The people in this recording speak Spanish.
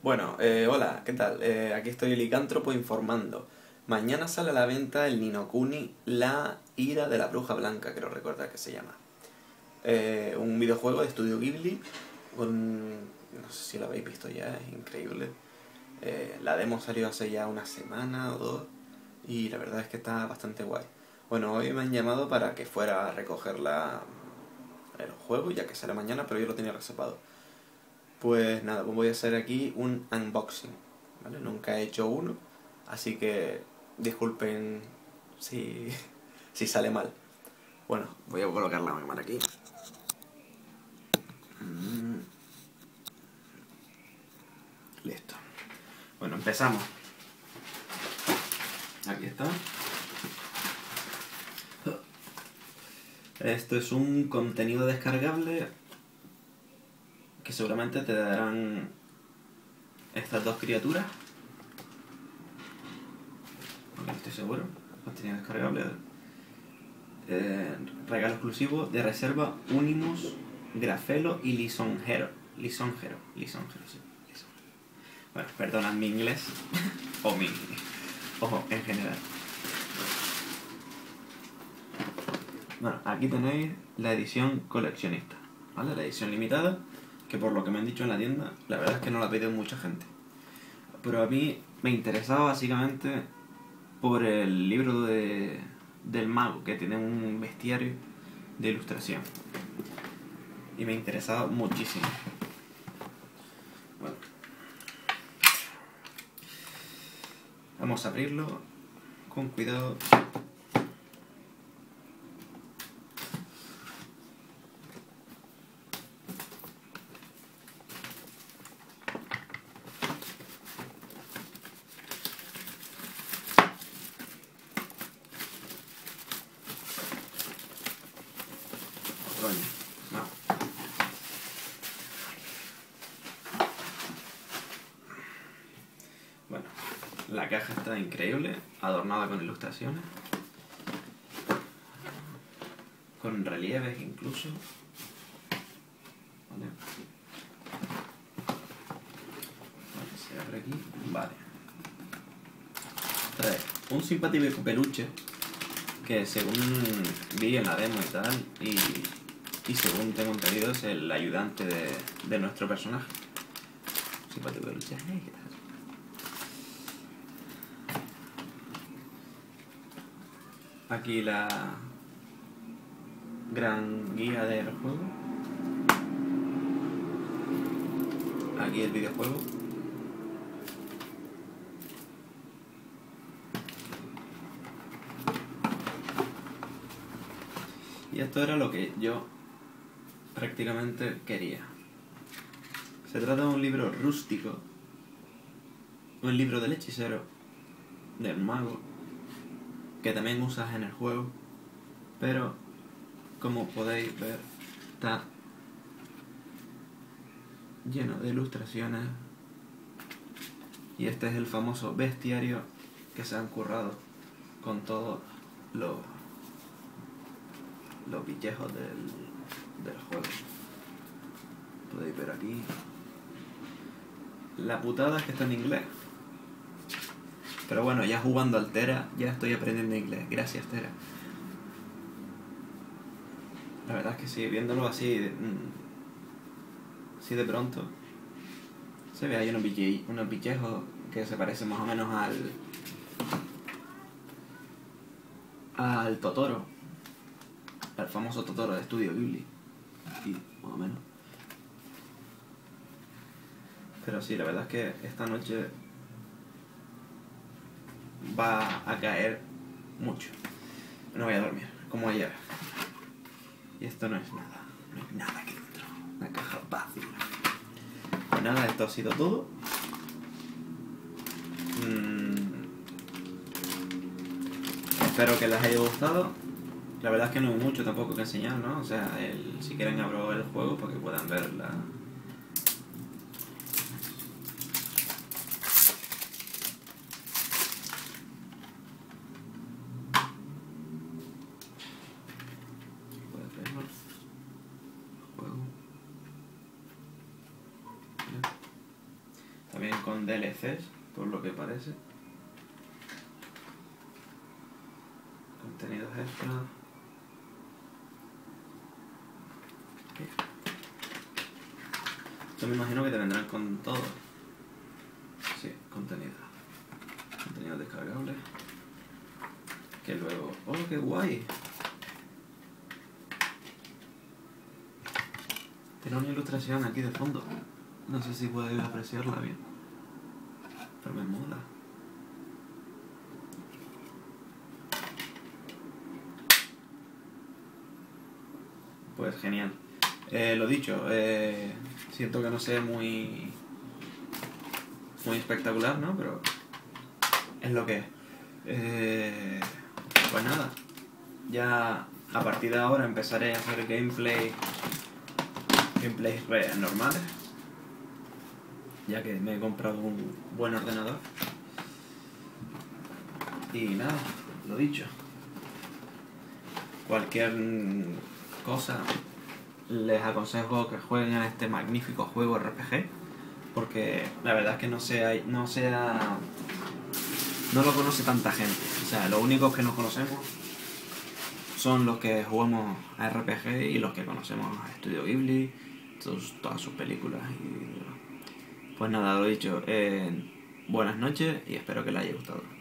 Bueno, eh, hola, ¿qué tal? Eh, aquí estoy el licántropo informando. Mañana sale a la venta el Ninokuni La ira de la bruja blanca, creo recordar que se llama. Eh, un videojuego de estudio Ghibli con... no sé si lo habéis visto ya, es increíble. Eh, la demo salió hace ya una semana o dos y la verdad es que está bastante guay. Bueno, hoy me han llamado para que fuera a recoger la, el juego, ya que sale mañana, pero yo lo tenía reservado. Pues nada, pues voy a hacer aquí un unboxing, ¿vale? Nunca he hecho uno, así que disculpen si, si sale mal. Bueno, voy a colocar la cámara aquí. Mm. Listo. Bueno, empezamos. Aquí está. Esto es un contenido descargable seguramente te darán estas dos criaturas. No estoy seguro. Contenido descargable. Eh, regalo exclusivo de reserva Unimus, Grafelo y Lisonjero. Lisonjero. Lisonjero, sí. Bueno, perdonad mi inglés. o mi. Ojo, en general. Bueno, aquí tenéis la edición coleccionista, ¿vale? La edición limitada, que por lo que me han dicho en la tienda, la verdad es que no la pedido mucha gente. Pero a mí me interesaba básicamente por el libro de, del mago, que tiene un bestiario de ilustración. Y me interesaba muchísimo. Bueno. Vamos a abrirlo con cuidado. Bueno, la caja está increíble, adornada con ilustraciones, con relieves incluso. Vale, se abre aquí. Vale. Trae un simpático peluche que según vi en la demo y tal, y, y según tengo entendido es el ayudante de, de nuestro personaje. Aquí la gran guía del juego. Aquí el videojuego. Y esto era lo que yo prácticamente quería. Se trata de un libro rústico, un libro del hechicero, del mago, que también usas en el juego, pero como podéis ver está lleno de ilustraciones y este es el famoso bestiario que se han currado con todos los los del, del juego. Podéis ver aquí. La putada es que está en inglés. Pero bueno, ya jugando al Tera, ya estoy aprendiendo inglés. Gracias, Tera. La verdad es que sí, viéndolo así, mm, así de pronto, se ve ahí unos, pille- pillejos que se parecen más o menos al. al Totoro. Al famoso Totoro de Estudio Ghibli. Más o menos. Pero sí, la verdad es que esta noche va a caer mucho. No voy a dormir, como ayer. Y esto no es nada, no es nada aquí dentro. Una caja vacía. Pues nada, esto ha sido todo. Mm, Espero que les haya gustado. La verdad es que no hay mucho tampoco que enseñar, ¿no? O sea, el- si quieren abro el juego para que puedan ver la... También con DLCs, por lo que parece. Contenidos extra. Yo me imagino que te vendrán con todo. Sí, contenido. Contenido descargable. Que luego... ¡Oh, qué guay! Tiene una ilustración aquí de fondo. No sé si puedes apreciarla bien. Pero me mola. Pues genial. Eh, lo dicho, eh, siento que no sea muy muy espectacular, ¿no? Pero es lo que es. Eh, pues nada, ya a partir de ahora empezaré a hacer gameplay gameplays normales ya que me he comprado un buen ordenador y nada, lo dicho cualquier cosa les aconsejo que jueguen en este magnífico juego RPG porque la verdad es que no sea no sea no lo conoce tanta gente. O sea los únicos que nos conocemos son los que jugamos a RPG y los que conocemos a Studio Ghibli todas sus películas y pues nada lo dicho eh, buenas noches y espero que les haya gustado